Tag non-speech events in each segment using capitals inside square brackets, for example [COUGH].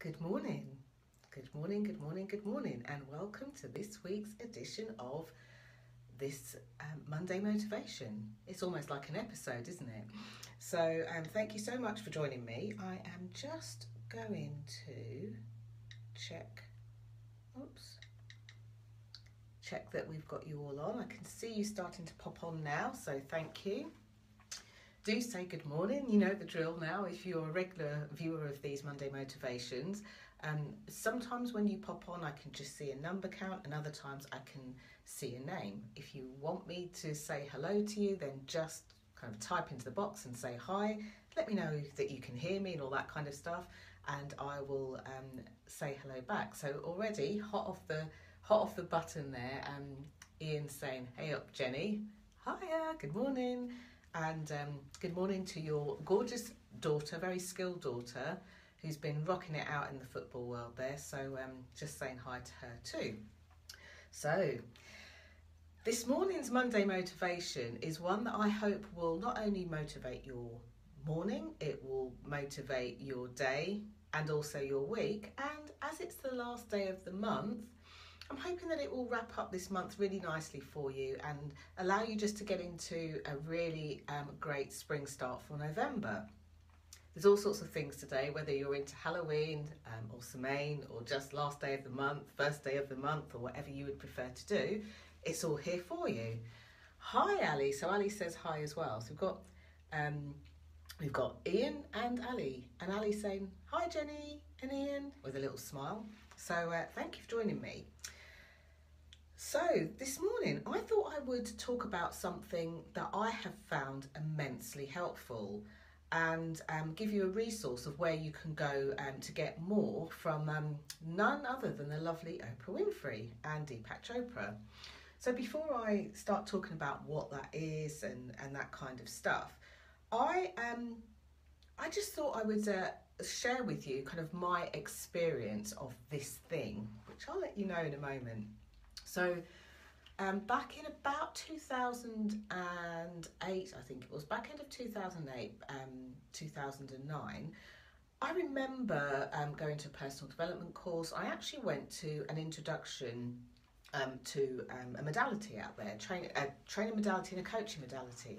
Good morning. Good morning, good morning, good morning, and welcome to this week's edition of this um, Monday Motivation. It's almost like an episode, isn't it? So, um, thank you so much for joining me. I am just going to check. Oops. Check that we've got you all on. I can see you starting to pop on now, so thank you do say good morning. You know the drill now. If you're a regular viewer of these Monday motivations, um, sometimes when you pop on, I can just see a number count, and other times I can see a name. If you want me to say hello to you, then just kind of type into the box and say hi. Let me know that you can hear me and all that kind of stuff, and I will um, say hello back. So already hot off the hot off the button there. Um, Ian saying, "Hey up, Jenny." Hiya, good morning. And um, good morning to your gorgeous daughter, very skilled daughter, who's been rocking it out in the football world there. So um, just saying hi to her too. So, this morning's Monday motivation is one that I hope will not only motivate your morning, it will motivate your day and also your week. And as it's the last day of the month, I'm hoping that it will wrap up this month really nicely for you and allow you just to get into a really um, great spring start for November. There's all sorts of things today, whether you're into Halloween um, or Samhain or just last day of the month, first day of the month, or whatever you would prefer to do, it's all here for you. Hi, Ali. So Ali says hi as well. So we've got um, we've got Ian and Ali, and Ali saying hi, Jenny and Ian with a little smile. So uh, thank you for joining me. So, this morning I thought I would talk about something that I have found immensely helpful and um, give you a resource of where you can go um, to get more from um, none other than the lovely Oprah Winfrey and Deepak Chopra. So, before I start talking about what that is and, and that kind of stuff, I um, I just thought I would uh, share with you kind of my experience of this thing, which I'll let you know in a moment. So, um, back in about 2008, I think it was, back end of 2008, um, 2009, I remember um, going to a personal development course. I actually went to an introduction um, to um, a modality out there, train, a training modality and a coaching modality.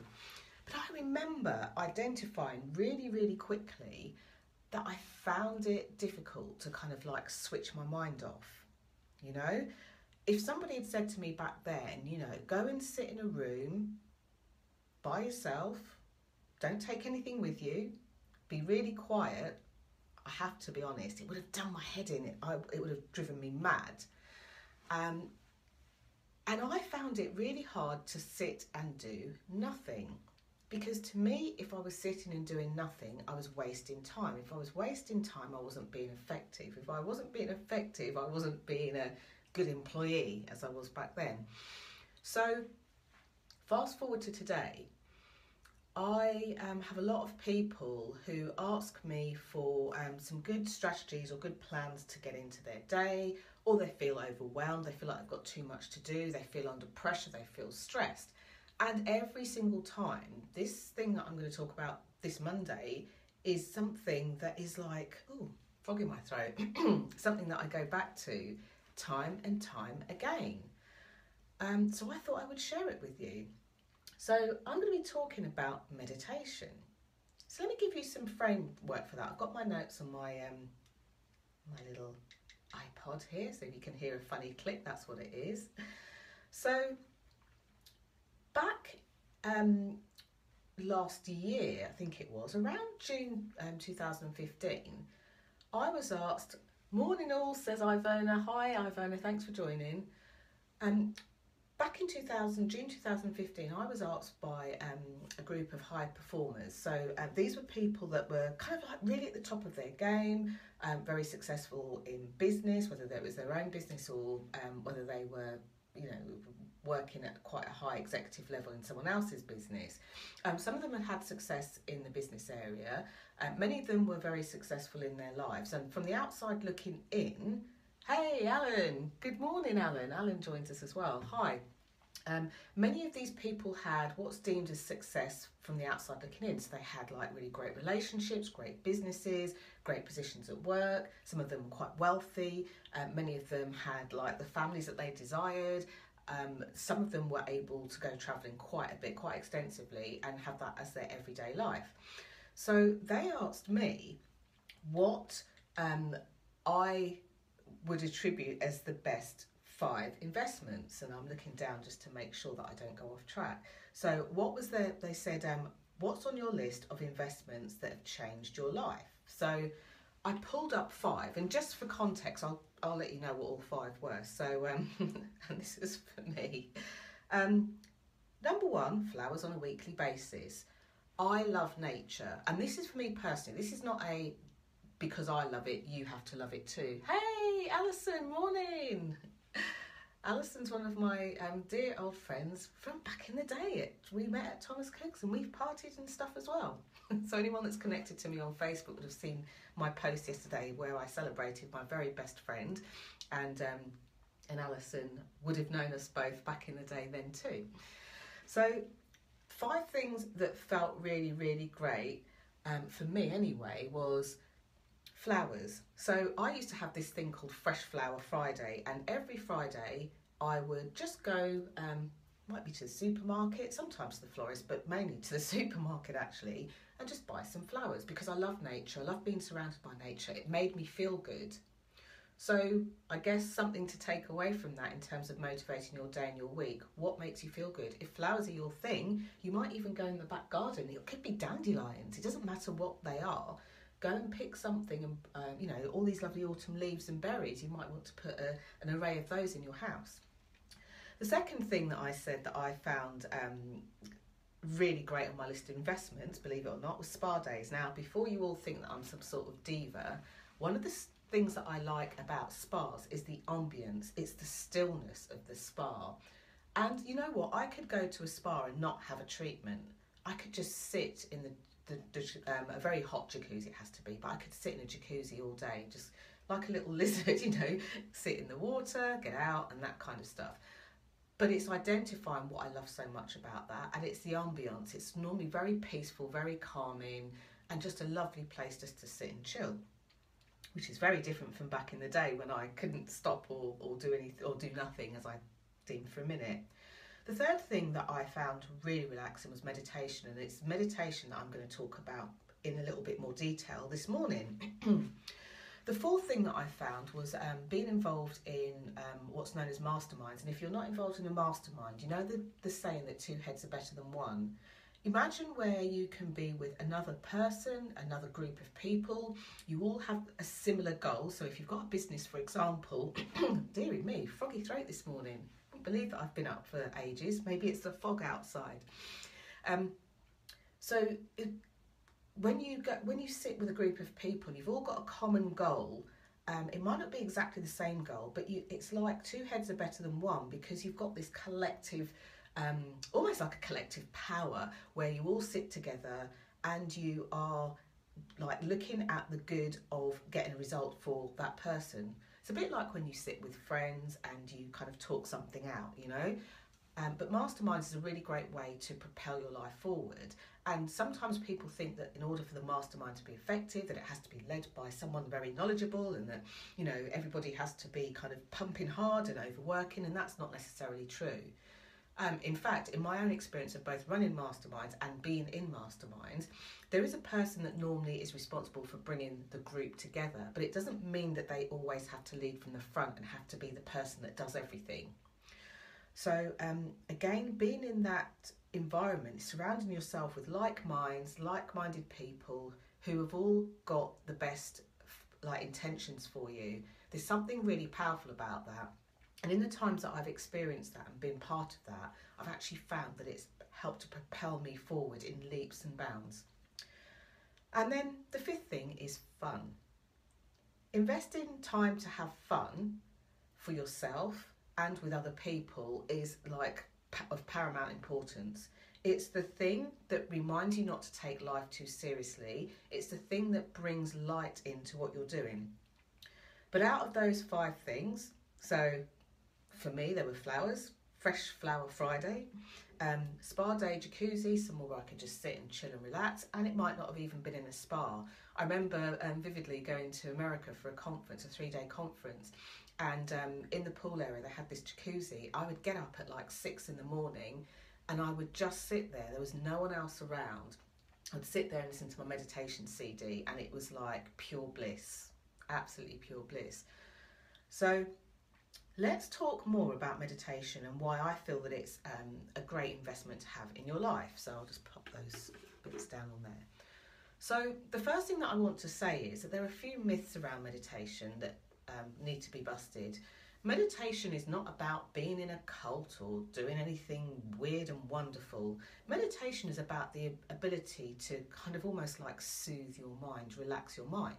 But I remember identifying really, really quickly that I found it difficult to kind of like switch my mind off, you know? If somebody had said to me back then, you know, go and sit in a room by yourself, don't take anything with you, be really quiet, I have to be honest, it would have done my head in. It, I, it would have driven me mad. Um, and I found it really hard to sit and do nothing. Because to me, if I was sitting and doing nothing, I was wasting time. If I was wasting time, I wasn't being effective. If I wasn't being effective, I wasn't being a good employee as I was back then. So, fast forward to today, I um, have a lot of people who ask me for um, some good strategies or good plans to get into their day, or they feel overwhelmed, they feel like they've got too much to do, they feel under pressure, they feel stressed. And every single time, this thing that I'm going to talk about this Monday is something that is like, oh, frog in my throat, [CLEARS THROAT] something that I go back to time and time again. Um, so I thought I would share it with you. So I'm going to be talking about meditation. So let me give you some framework for that. I've got my notes on my um, my little iPod here, so you can hear a funny click, that's what it is. So back um, last year, I think it was around June um, 2015, I was asked Morning all, says Ivona. Hi Ivona, thanks for joining. Um, back in 2000, June 2015, I was asked by um, a group of high performers. So uh, these were people that were kind of like really at the top of their game, um, very successful in business, whether that was their own business or um, whether they were, you know, working at quite a high executive level in someone else's business. Um, some of them had had success in the business area. Uh, many of them were very successful in their lives. And from the outside looking in, hey, Alan, good morning, Alan. Alan joins us as well. Hi. Um, many of these people had what's deemed as success from the outside looking in. So they had like really great relationships, great businesses, great positions at work. Some of them were quite wealthy. Uh, many of them had like the families that they desired. Um, some of them were able to go travelling quite a bit, quite extensively, and have that as their everyday life. So they asked me what um, I would attribute as the best five investments, and I'm looking down just to make sure that I don't go off track. So, what was there? They said, um, What's on your list of investments that have changed your life? So, I pulled up five, and just for context, I'll I'll let you know what all five were. So, um, [LAUGHS] and this is for me. Um, number one, flowers on a weekly basis. I love nature, and this is for me personally. This is not a because I love it, you have to love it too. Hey, Alison, morning. Alison's one of my um, dear old friends from back in the day. We met at Thomas Cook's and we've partied and stuff as well. [LAUGHS] so anyone that's connected to me on Facebook would have seen my post yesterday where I celebrated my very best friend, and um, and Alison would have known us both back in the day then too. So five things that felt really really great um, for me anyway was flowers. So I used to have this thing called Fresh Flower Friday, and every Friday I would just go, um, might be to the supermarket, sometimes to the florist, but mainly to the [LAUGHS] supermarket actually, and just buy some flowers because I love nature. I love being surrounded by nature. It made me feel good. So I guess something to take away from that in terms of motivating your day and your week. What makes you feel good? If flowers are your thing, you might even go in the back garden. It could be dandelions. It doesn't matter what they are go and pick something and uh, you know all these lovely autumn leaves and berries you might want to put a, an array of those in your house the second thing that i said that i found um, really great on my list of investments believe it or not was spa days now before you all think that i'm some sort of diva one of the things that i like about spas is the ambience it's the stillness of the spa and you know what i could go to a spa and not have a treatment i could just sit in the the, the um, a very hot jacuzzi it has to be, but I could sit in a jacuzzi all day, just like a little [LAUGHS] lizard, you know, sit in the water, get out, and that kind of stuff. But it's identifying what I love so much about that, and it's the ambience. It's normally very peaceful, very calming, and just a lovely place just to sit and chill. Which is very different from back in the day when I couldn't stop or, or do anything or do nothing as I deemed for a minute. The third thing that I found really relaxing was meditation, and it's meditation that I'm going to talk about in a little bit more detail this morning. [CLEARS THROAT] the fourth thing that I found was um, being involved in um, what's known as masterminds. And if you're not involved in a mastermind, you know the, the saying that two heads are better than one. Imagine where you can be with another person, another group of people. You all have a similar goal. So if you've got a business, for example, [CLEARS THROAT] dearie me, froggy throat this morning believe that I've been up for ages. Maybe it's the fog outside. Um, so it, when you go, when you sit with a group of people, you've all got a common goal. Um, it might not be exactly the same goal, but you, it's like two heads are better than one because you've got this collective, um, almost like a collective power where you all sit together and you are like looking at the good of getting a result for that person. It's a bit like when you sit with friends and you kind of talk something out, you know. Um, but masterminds is a really great way to propel your life forward. And sometimes people think that in order for the mastermind to be effective, that it has to be led by someone very knowledgeable, and that you know everybody has to be kind of pumping hard and overworking, and that's not necessarily true. Um, in fact, in my own experience of both running masterminds and being in masterminds, there is a person that normally is responsible for bringing the group together, but it doesn't mean that they always have to lead from the front and have to be the person that does everything. So, um, again, being in that environment, surrounding yourself with like minds, like minded people who have all got the best like intentions for you, there's something really powerful about that. And in the times that I've experienced that and been part of that, I've actually found that it's helped to propel me forward in leaps and bounds. And then the fifth thing is fun. Investing time to have fun for yourself and with other people is like of paramount importance. It's the thing that reminds you not to take life too seriously. It's the thing that brings light into what you're doing. But out of those five things, so for me, there were flowers, Fresh Flower Friday, um, spa day jacuzzi, somewhere where I could just sit and chill and relax, and it might not have even been in a spa. I remember um, vividly going to America for a conference, a three day conference, and um, in the pool area they had this jacuzzi. I would get up at like six in the morning and I would just sit there, there was no one else around. I'd sit there and listen to my meditation CD, and it was like pure bliss, absolutely pure bliss. So, let's talk more about meditation and why I feel that it's um, a great investment to have in your life. So, I'll just pop those bits down on there. So, the first thing that I want to say is that there are a few myths around meditation that um, need to be busted. Meditation is not about being in a cult or doing anything weird and wonderful. Meditation is about the ability to kind of almost like soothe your mind, relax your mind.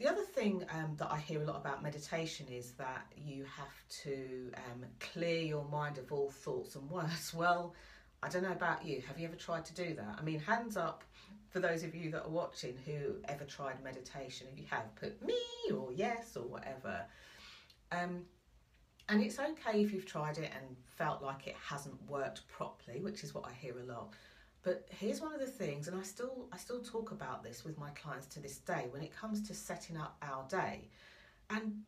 The other thing um, that I hear a lot about meditation is that you have to um, clear your mind of all thoughts and words. [LAUGHS] Well, I don't know about you. Have you ever tried to do that? I mean, hands up for those of you that are watching who ever tried meditation. If you have, put me or yes or whatever. Um, and it's okay if you've tried it and felt like it hasn't worked properly, which is what I hear a lot. But here's one of the things, and I still I still talk about this with my clients to this day when it comes to setting up our day. And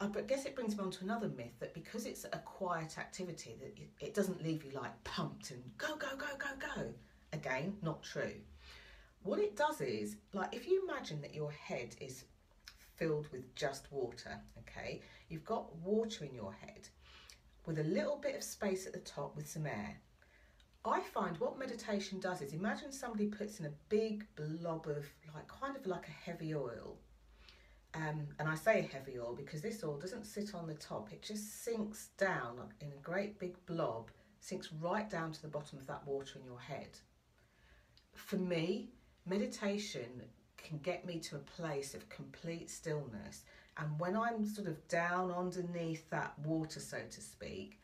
I guess it brings me on to another myth that because it's a quiet activity that it doesn't leave you like pumped and go go go go go. Again, not true. What it does is, like, if you imagine that your head is filled with just water, okay, you've got water in your head with a little bit of space at the top with some air. I find what meditation does is imagine somebody puts in a big blob of, like, kind of like a heavy oil. Um, and I say a heavy oil because this oil doesn't sit on the top, it just sinks down in a great big blob, sinks right down to the bottom of that water in your head. For me, meditation can get me to a place of complete stillness. And when I'm sort of down underneath that water, so to speak,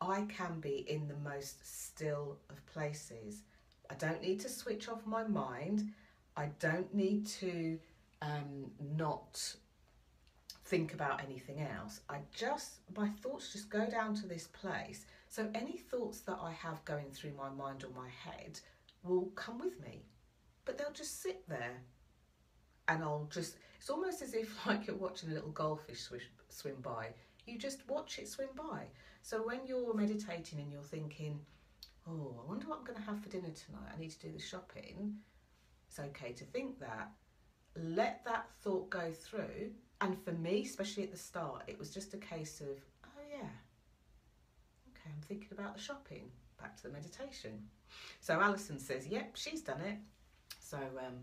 I can be in the most still of places. I don't need to switch off my mind. I don't need to um, not think about anything else. I just, my thoughts just go down to this place. So any thoughts that I have going through my mind or my head will come with me but they'll just sit there and I'll just, it's almost as if [LAUGHS] like you're watching a little goldfish swish, swim by. You just watch it swim by. So when you're meditating and you're thinking, oh, I wonder what I'm going to have for dinner tonight, I need to do the shopping, it's okay to think that. Let that thought go through. And for me, especially at the start, it was just a case of, oh yeah, okay, I'm thinking about the shopping. Back to the meditation. So Alison says, yep, she's done it. So um,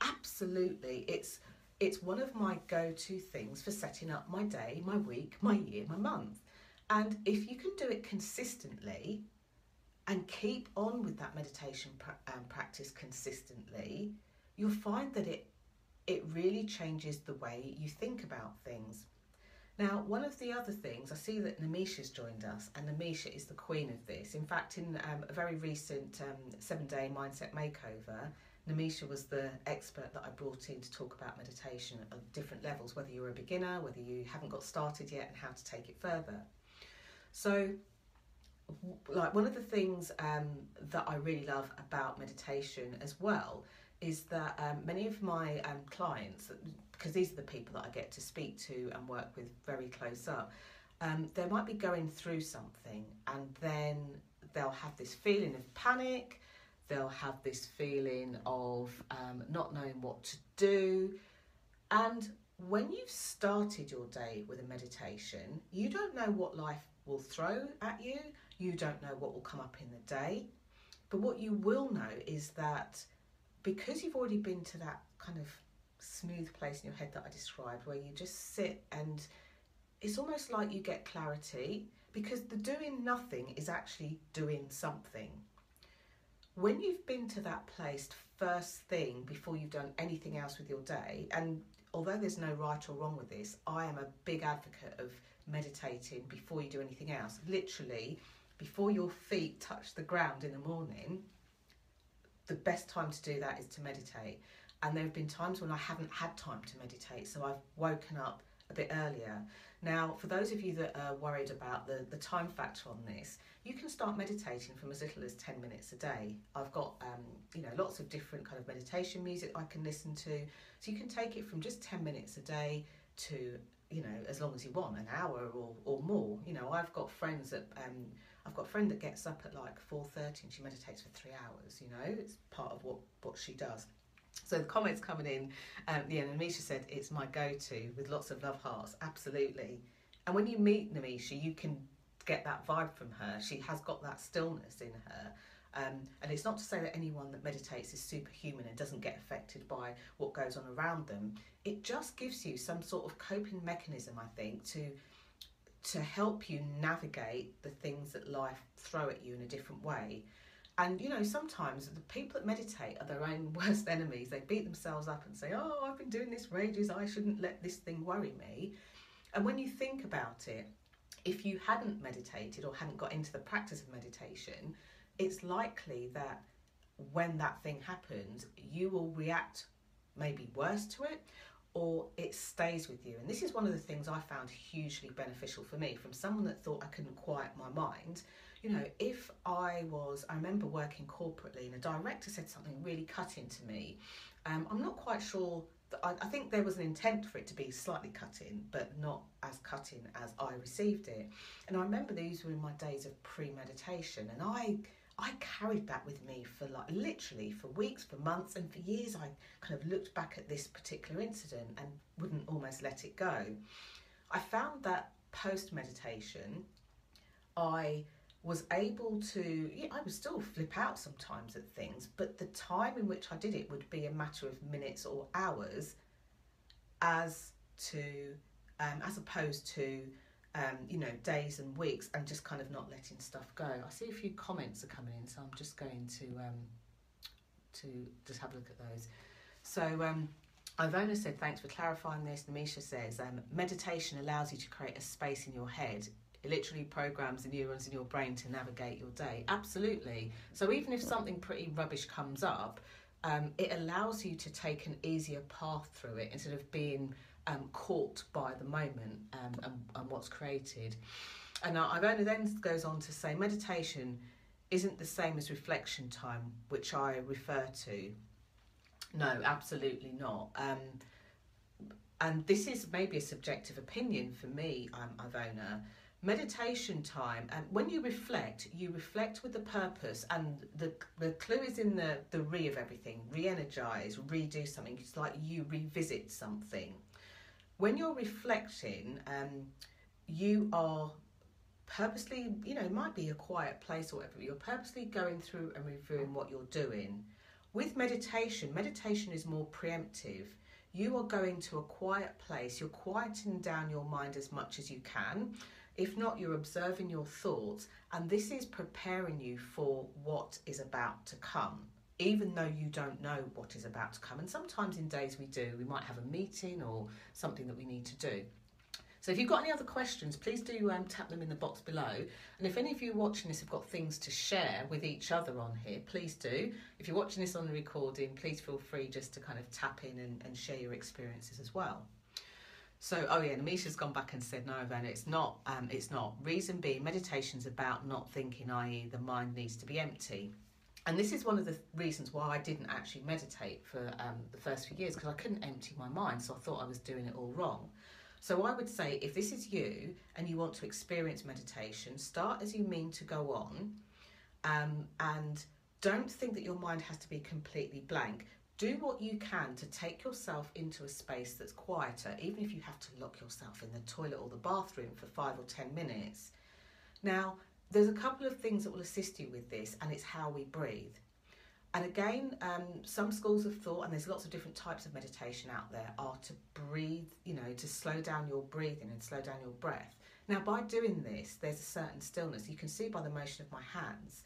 absolutely, it's it's one of my go-to things for setting up my day, my week, my year, my month. And if you can do it consistently and keep on with that meditation um, practice consistently, you'll find that it it really changes the way you think about things. Now, one of the other things, I see that Namisha's joined us, and Namisha is the queen of this. In fact, in um, a very recent um, seven day mindset makeover, Namisha was the expert that I brought in to talk about meditation at different levels, whether you're a beginner, whether you haven't got started yet, and how to take it further. So, like one of the things um, that I really love about meditation as well is that um, many of my um, clients, because these are the people that I get to speak to and work with very close up, um, they might be going through something and then they'll have this feeling of panic, they'll have this feeling of um, not knowing what to do. And when you've started your day with a meditation, you don't know what life will throw at you, you don't know what will come up in the day. But what you will know is that because you've already been to that kind of smooth place in your head that I described, where you just sit and it's almost like you get clarity because the doing nothing is actually doing something. When you've been to that place first thing before you've done anything else with your day, and although there's no right or wrong with this, I am a big advocate of meditating before you do anything else. Literally, before your feet touch the ground in the morning, the best time to do that is to meditate. And there have been times when I haven't had time to meditate, so I've woken up a bit earlier. Now, for those of you that are worried about the, the time factor on this, you can start meditating from as little as 10 minutes a day. I've got, um, you know, lots of different kind of meditation music I can listen to. So you can take it from just 10 minutes a day to, you know, as long as you want, an hour or, or more. You know, I've got friends that, um, I've got a friend that gets up at like 4.30 and she meditates for three hours, you know, it's part of what, what she does. So the comments coming in, um, yeah, Namisha said it's my go-to with lots of love hearts, absolutely. And when you meet Namisha, you can get that vibe from her. She has got that stillness in her. Um, and it's not to say that anyone that meditates is superhuman and doesn't get affected by what goes on around them. It just gives you some sort of coping mechanism, I think, to to help you navigate the things that life throw at you in a different way. And you know, sometimes the people that meditate are their own [LAUGHS] worst enemies. They beat themselves up and say, "Oh, I've been doing this for ages. I shouldn't let this thing worry me." And when you think about it, if you hadn't meditated or hadn't got into the practice of meditation, it's likely that when that thing happens, you will react maybe worse to it or it stays with you. And this is one of the things I found hugely beneficial for me from someone that thought I couldn't quiet my mind. You know, if I was, I remember working corporately and a director said something really cutting to me. Um, I'm not quite sure I, I think there was an intent for it to be slightly cutting, but not as cutting as I received it. And I remember these were in my days of premeditation, and I I carried that with me for like literally for weeks, for months, and for years. I kind of looked back at this particular incident and wouldn't almost let it go. I found that post meditation, I was able to, yeah, I would still flip out sometimes at things, but the time in which I did it would be a matter of minutes or hours, as to, um, as opposed to, um, you know, days and weeks, and just kind of not letting stuff go. I see a few comments are coming in, so I'm just going to, um, to just have a look at those. So. Um, Ivona said, thanks for clarifying this. Namisha says, um, meditation allows you to create a space in your head it literally programs the neurons in your brain to navigate your day. Absolutely. So even if something pretty rubbish comes up, um, it allows you to take an easier path through it instead of being um, caught by the moment um, and, and what's created. And Ivona then goes on to say meditation isn't the same as reflection time, which I refer to. No, absolutely not. Um, and this is maybe a subjective opinion for me, Ivona meditation time and when you reflect you reflect with the purpose and the the clue is in the the re of everything. Re-energize redo something. It's like you revisit something. When you're reflecting um you are purposely you know it might be a quiet place or whatever you're purposely going through and reviewing what you're doing. With meditation meditation is more preemptive. You are going to a quiet place. You're quieting down your mind as much as you can if not, you're observing your thoughts, and this is preparing you for what is about to come, even though you don't know what is about to come. And sometimes in days we do, we might have a meeting or something that we need to do. So if you've got any other questions, please do um, tap them in the box below. And if any of you watching this have got things to share with each other on here, please do. If you're watching this on the recording, please feel free just to kind of tap in and, and share your experiences as well. So, oh yeah, Namisha's gone back and said, no, Ivona, it's not. Um, it's not. Reason being, meditation's about not thinking, i.e., the mind needs to be empty. And this is one of the reasons why I didn't actually meditate for um, the first few years because I couldn't empty my mind, so I thought I was doing it all wrong. So I would say, if this is you and you want to experience meditation, start as you mean to go on, um, and don't think that your mind has to be completely blank do what you can to take yourself into a space that's quieter, even if you have to lock yourself in the toilet or the bathroom for five or ten minutes. Now, there's a couple of things that will assist you with this, and it's how we breathe. And again, um, some schools of thought, and there's lots of different types of meditation out there, are to breathe, you know, to slow down your breathing and slow down your breath. Now, by doing this, there's a certain stillness. You can see by the motion of my hands.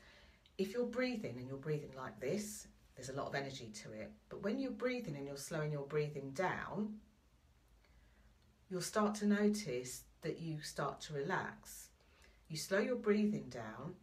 If you're breathing and you're breathing like this, there's a lot of energy to it. But when you're breathing and you're slowing your breathing down, you'll start to notice that you start to relax. You slow your breathing down,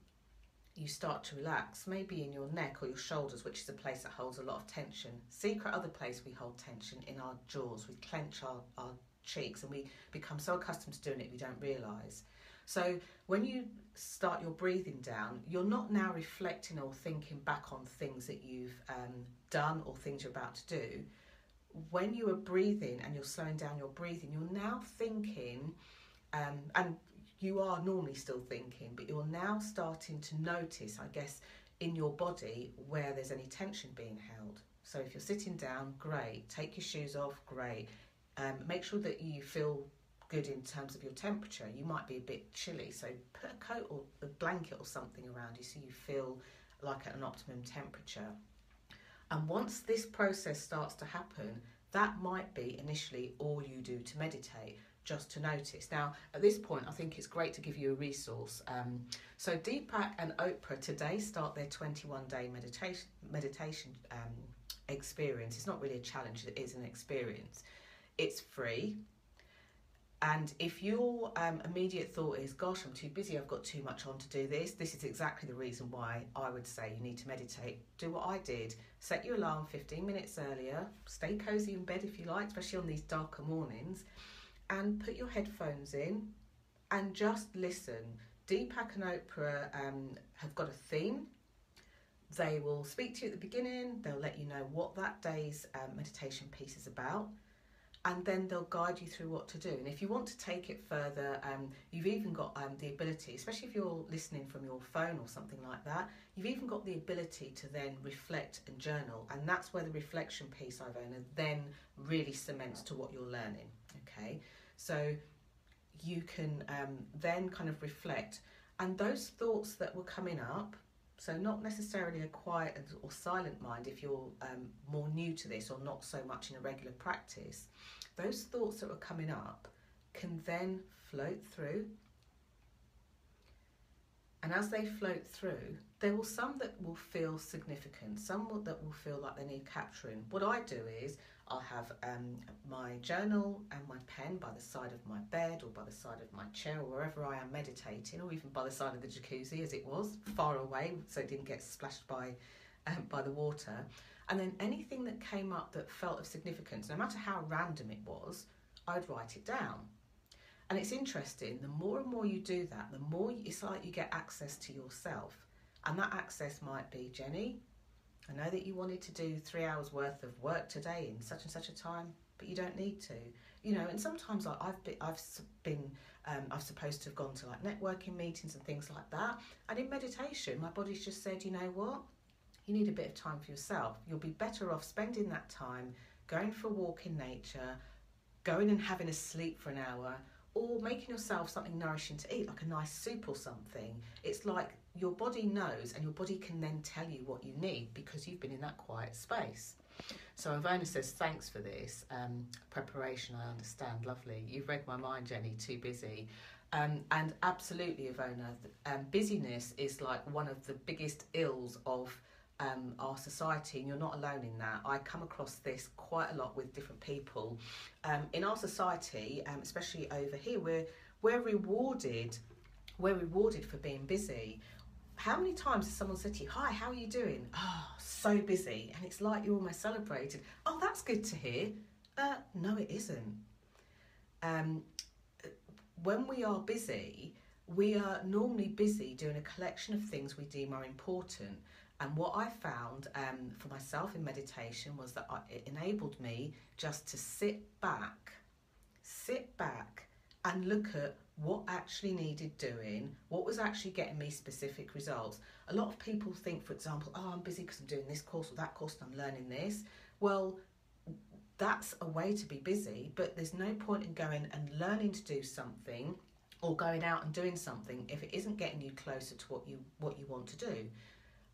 you start to relax, maybe in your neck or your shoulders, which is a place that holds a lot of tension. Secret other place we hold tension in our jaws. We clench our, our cheeks and we become so accustomed to doing it we don't realize. So when you start your breathing down, you're not now reflecting or thinking back on things that you've um, done or things you're about to do. When you are breathing and you're slowing down your breathing, you're now thinking, um, and you are normally still thinking, but you're now starting to notice, I guess, in your body where there's any tension being held. So if you're sitting down, great. Take your shoes off, great. Um, make sure that you feel good in terms of your temperature. You might be a bit chilly, so put a coat or a blanket or something around you so you feel like at an optimum temperature. And once this process starts to happen, that might be initially all you do to meditate, just to notice. Now, at this point, I think it's great to give you a resource. Um, so, Deepak and Oprah today start their 21 day meditation, meditation um, experience. It's not really a challenge, it is an experience. It's free, and if your um, immediate thought is, gosh, I'm too busy, I've got too much on to do this, this is exactly the reason why I would say you need to meditate. Do what I did set your alarm 15 minutes earlier, stay cozy in bed if you like, especially on these darker mornings, and put your headphones in and just listen. Deepak and Oprah um, have got a theme. They will speak to you at the beginning, they'll let you know what that day's um, meditation piece is about and then they'll guide you through what to do. And if you want to take it further, um, you've even got um, the ability, especially if you're listening from your phone or something like that, you've even got the ability to then reflect and journal. And that's where the reflection piece, Ivona, then really cements to what you're learning. Okay, so you can um, then kind of reflect, and those thoughts that were coming up. So, not necessarily a quiet or silent mind if you're um, more new to this or not so much in a regular practice those thoughts that are coming up can then float through. And as they float through, there will some that will feel significant, some that will feel like they need capturing. What I do is I'll have um, my journal and my pen by the side of my bed or by the side of my chair or wherever I am meditating, or even by the side of the jacuzzi as it was, far away so it didn't get splashed by, um, by the water. And then anything that came up that felt of significance, no matter how random it was, I'd write it down. And it's interesting, the more and more you do that, the more it's like you get access to yourself. And that access might be Jenny, I know that you wanted to do three hours worth of work today in such and such a time, but you don't need to. You know, and sometimes like I've been, I've been, um, I've supposed to have gone to like networking meetings and things like that. And in meditation, my body's just said, you know what, you need a bit of time for yourself. You'll be better off spending that time going for a walk in nature, going and having a sleep for an hour, or making yourself something nourishing to eat, like a nice soup or something. It's like your body knows, and your body can then tell you what you need because you've been in that quiet space. So Ivona says, thanks for this um, preparation. I understand. Lovely. You've read my mind, Jenny. Too busy. Um, and absolutely, Ivona, um, busyness is like one of the biggest ills of um, our society, and you're not alone in that. I come across this quite a lot with different people. Um, in our society, um, especially over here, we're we're rewarded. We're rewarded for being busy. How many times has someone said to you, "Hi, how are you doing?" Oh, so busy, and it's like you're almost celebrated. Oh, that's good to hear. Uh, no, it isn't. Um, when we are busy, we are normally busy doing a collection of things we deem are important. And what I found um, for myself in meditation was that I, it enabled me just to sit back, sit back and look at what actually needed doing, what was actually getting me specific results. A lot of people think, for example, oh, I'm busy because I'm doing this course or that course and I'm learning this. Well, that's a way to be busy, but there's no point in going and learning to do something or going out and doing something if it isn't getting you closer to what you what you want to do.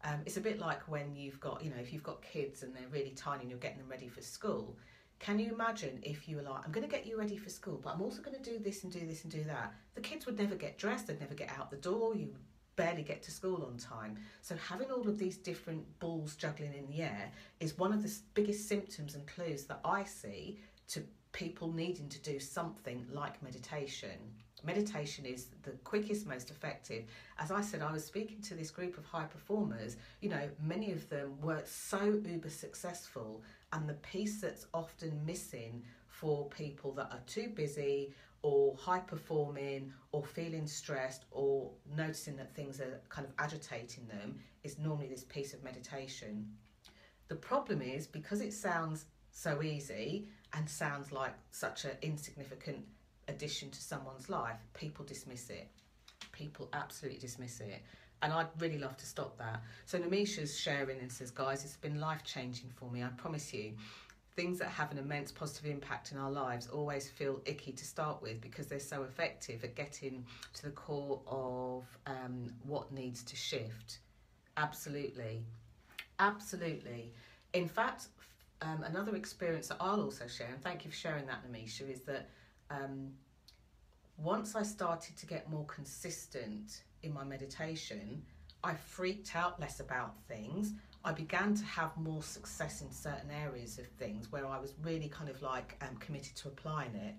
Um, it's a bit like when you've got, you know, if you've got kids and they're really tiny and you're getting them ready for school. Can you imagine if you were like, I'm going to get you ready for school, but I'm also going to do this and do this and do that? The kids would never get dressed, they'd never get out the door, you barely get to school on time. So, having all of these different balls juggling in the air is one of the biggest symptoms and clues that I see to people needing to do something like meditation meditation is the quickest most effective as i said i was speaking to this group of high performers you know many of them were so uber successful And the piece that's often missing for people that are too busy or high performing or feeling stressed or noticing that things are kind of agitating them is normally this piece of meditation. The problem is because it sounds so easy and sounds like such an insignificant addition to someone's life, people dismiss it. People absolutely dismiss it. And I'd really love to stop that. So Namisha's sharing and says, guys, it's been life changing for me, I promise you things that have an immense positive impact in our lives always feel icky to start with because they're so effective at getting to the core of um, what needs to shift. Absolutely. Absolutely. In fact, um, another experience that I'll also share, and thank you for sharing that, Namisha, is that um, once I started to get more consistent in my meditation, I freaked out less about things. I began to have more success in certain areas of things where I was really kind of like um, committed to applying it.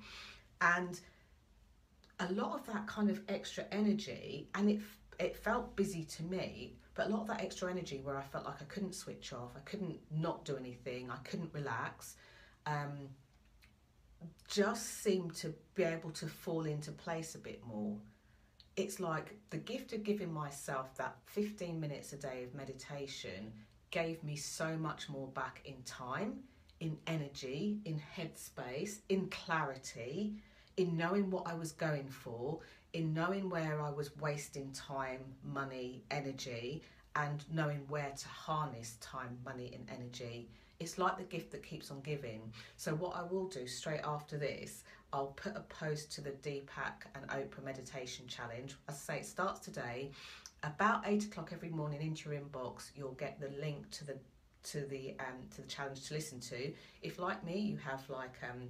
And a lot of that kind of extra energy, and it, it felt busy to me, but a lot of that extra energy where I felt like I couldn't switch off, I couldn't not do anything, I couldn't relax, um, just seemed to be able to fall into place a bit more it's like the gift of giving myself that 15 minutes a day of meditation gave me so much more back in time, in energy, in headspace, in clarity, in knowing what I was going for, in knowing where I was wasting time, money, energy, and knowing where to harness time, money, and energy. It's like the gift that keeps on giving. So, what I will do straight after this, I'll put a post to the Deepak and Oprah Meditation Challenge. I say, it starts today. About eight o'clock every morning into your inbox, you'll get the link to the to the um, to the challenge to listen to. If like me, you have like um,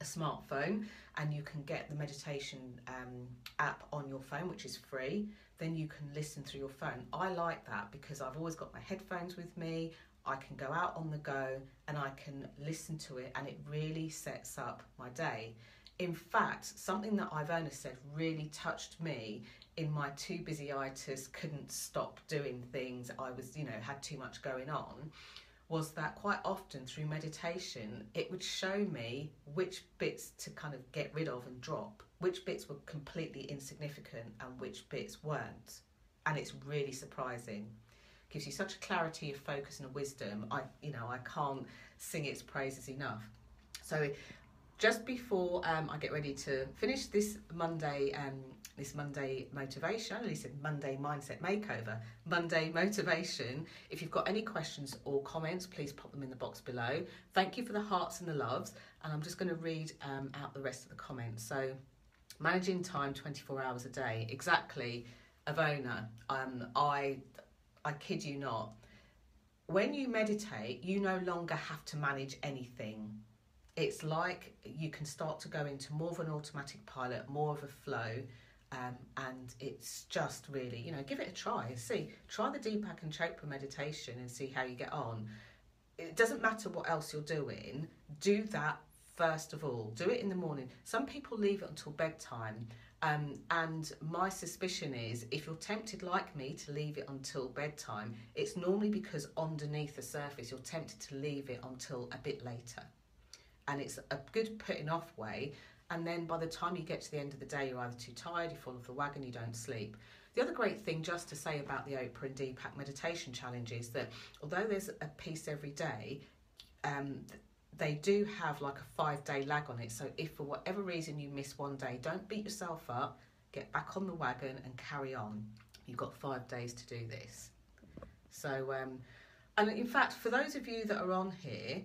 a smartphone and you can get the meditation um, app on your phone, which is free, then you can listen through your phone. I like that because I've always got my headphones with me. I can go out on the go and I can listen to it, and it really sets up my day. In fact, something that Ivona said really touched me in my too busy itis, couldn't stop doing things, I was, you know, had too much going on, was that quite often through meditation, it would show me which bits to kind of get rid of and drop, which bits were completely insignificant and which bits weren't. And it's really surprising. Gives you such a clarity of focus and a wisdom. I, you know, I can't sing its praises enough. So just before um, I get ready to finish this Monday, um, this Monday motivation, I only said Monday mindset makeover, Monday motivation. If you've got any questions or comments, please pop them in the box below. Thank you for the hearts and the loves, and I'm just going to read um, out the rest of the comments. So, managing time 24 hours a day, exactly, Ivona. Um, I, I kid you not. When you meditate, you no longer have to manage anything it's like you can start to go into more of an automatic pilot, more of a flow, um, and it's just really, you know, give it a try. See, try the Deepak and Chopra meditation and see how you get on. It doesn't matter what else you're doing, do that first of all. Do it in the morning. Some people leave it until bedtime. Um, and my suspicion is if you're tempted, like me, to leave it until bedtime, it's normally because underneath the surface you're tempted to leave it until a bit later and it's a good putting off way. And then by the time you get to the end of the day, you're either too tired, you fall off the wagon, you don't sleep. The other great thing just to say about the Oprah and Deepak meditation challenge is that although there's a piece every day, um, they do have like a five day lag on it. So if for whatever reason you miss one day, don't beat yourself up, get back on the wagon and carry on. You've got five days to do this. So, um, and in fact, for those of you that are on here,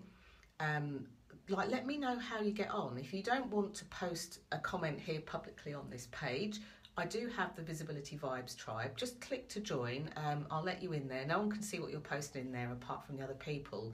um, like let me know how you get on if you don't want to post a comment here publicly on this page I do have the Visibility Vibes tribe. Just click to join. Um, I'll let you in there. No one can see what you're posting in there apart from the other people.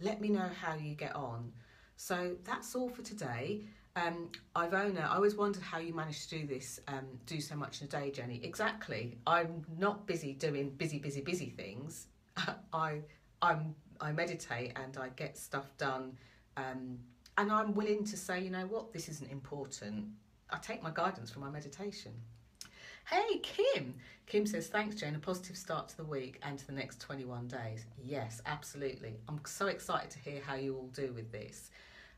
Let me know how you get on. So that's all for today. Um, Ivona, I always wondered how you managed to do this, um, do so much in a day, Jenny. Exactly. I'm not busy doing busy, busy, busy things. [LAUGHS] I, I'm, I meditate and I get stuff done um, and I'm willing to say, you know what, this isn't important. I take my guidance from my meditation. Hey, Kim. Kim says, thanks, Jane. A positive start to the week and to the next 21 days. Yes, absolutely. I'm so excited to hear how you all do with this.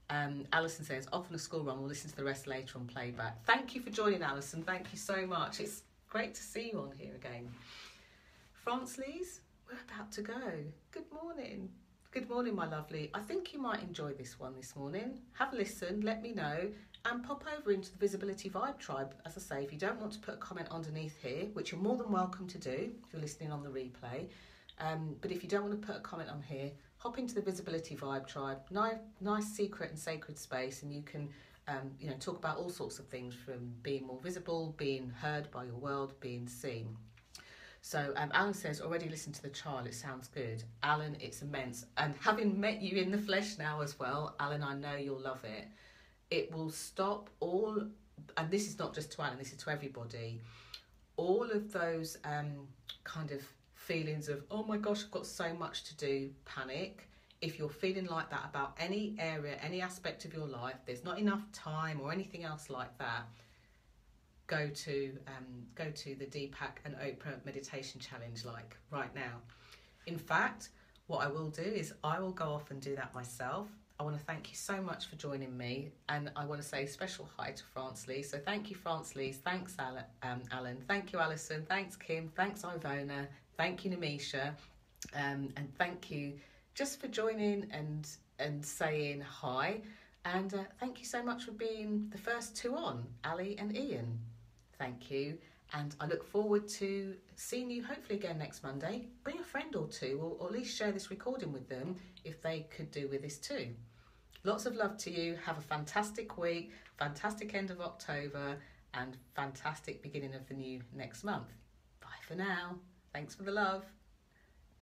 Um, Alison says, off on a school run, we'll listen to the rest later on playback. Thank you for joining, Alison. Thank you so much. It's great to see you on here again. France Lees, we're about to go. Good morning. Good morning, my lovely. I think you might enjoy this one this morning. Have a listen, let me know, and pop over into the Visibility Vibe Tribe. As I say, if you don't want to put a comment underneath here, which you're more than welcome to do if you're listening on the replay, um, but if you don't want to put a comment on here, hop into the Visibility Vibe Tribe. Nice, nice secret and sacred space, and you can. Um, you know, talk about all sorts of things from being more visible, being heard by your world, being seen. So um, Alan says, already listened to the trial, it sounds good. Alan, it's immense. And having met you in the flesh now as well, Alan, I know you'll love it it will stop all, and this is not just to Alan, this is to everybody, all of those um, kind of feelings of, oh my gosh, I've got so much to do, panic. If you're feeling like that about any area, any aspect of your life, there's not enough time or anything else like that, go to um, go to the Deepak and Oprah meditation challenge like right now. In fact, what I will do is I will go off and do that myself. I want to thank you so much for joining me, and I want to say a special hi to France Lee. So thank you, France Lee. Thanks, Alan. Um, Alan. Thank you, Alison. Thanks, Kim. Thanks, Ivona. Thank you, Namisha, um, and thank you just for joining and and saying hi. And uh, thank you so much for being the first two on, Ali and Ian. Thank you. And I look forward to seeing you hopefully again next Monday. Bring a friend or two, or, or at least share this recording with them if they could do with this too. Lots of love to you. Have a fantastic week, fantastic end of October, and fantastic beginning of the new next month. Bye for now. Thanks for the love.